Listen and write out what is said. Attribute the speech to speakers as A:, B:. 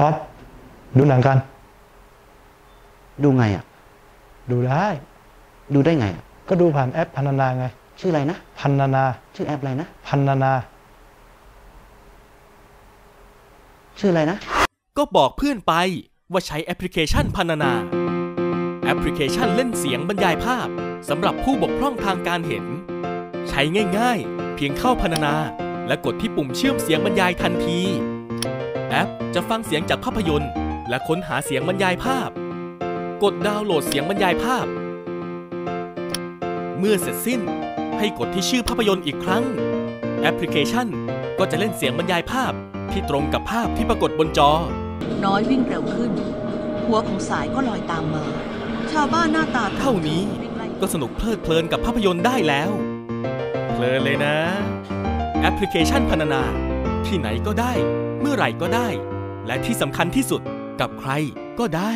A: ออฟดูหนังกัน
B: ดูไงอะ
A: ดูได้
B: ดูได้ไงอะ
A: ก็ดูผ่านแอปพันนานาไง
B: ชื่ออะไรนะ
A: พันนานา
B: ชื่อแอปอะไรนะ
A: พันนานา
B: ชื่ออะไรนะ
C: ก็บอกเพื่อนไปว่าใช้แอปพลิเคชันพันนานา แอปพลิเคชันเล่นเสียงบรรยายภาพสำหรับผู้บกพร่องทางการเห็น ใช้ง่ายๆ เพียงเข้าพันนานา และกดที่ปุ่มเชื่อมเสียงบรรยายทันที แอปจะฟังเสียงจากภาพยนตร์ และค้นหาเสียงบรรยายภาพ กดดาวน์โหลดเสียงบรรยายภาพ เมื่อเสร็จสิ้นให้กดที่ชื่อภาพยนตร์อีกครั้ง แอปพลิเคชันก็จะเล่นเสียงบรรยายภาพที่ตรงกับภาพที่ปรากฏบนจอ
D: น้อยวิ่งเร็วขึ้น หัวของสายก็ลอยตามมา ชาวบ้านหน้าตา
C: เท่านี้ก็สนุกเพลิดเพลินกับภาพยนตร์ได้แล้ว เพลินเลยนะ แอปพลิเคชันพันนา ที่ไหนก็ได้ เมื่อไหร่ก็ได้ และที่สำคัญที่สุดกับใครก็ได้